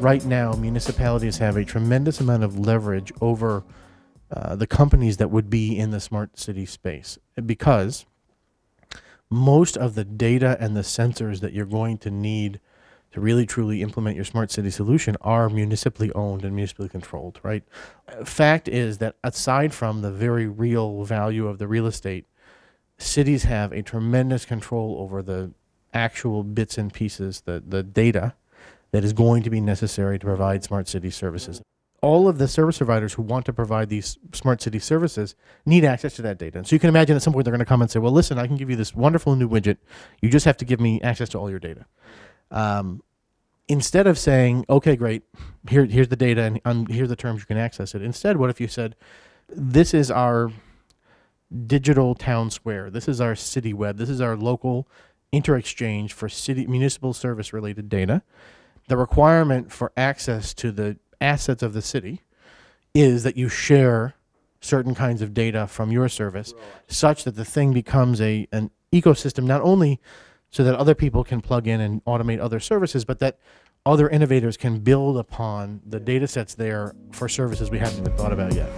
right now municipalities have a tremendous amount of leverage over uh, the companies that would be in the smart city space because most of the data and the sensors that you're going to need to really truly implement your smart city solution are municipally owned and municipally controlled, right? Fact is that aside from the very real value of the real estate, cities have a tremendous control over the actual bits and pieces, the, the data that is going to be necessary to provide smart city services. All of the service providers who want to provide these smart city services need access to that data. And so you can imagine at some point they're going to come and say, well, listen, I can give you this wonderful new widget. You just have to give me access to all your data. Um, instead of saying, okay, great, here, here's the data and um, here are the terms you can access it. Instead, what if you said, this is our digital town square. This is our city web. This is our local inter-exchange for city municipal service related data. The requirement for access to the assets of the city is that you share certain kinds of data from your service such that the thing becomes a an ecosystem not only so that other people can plug in and automate other services but that other innovators can build upon the data sets there for services we haven't even thought about yet.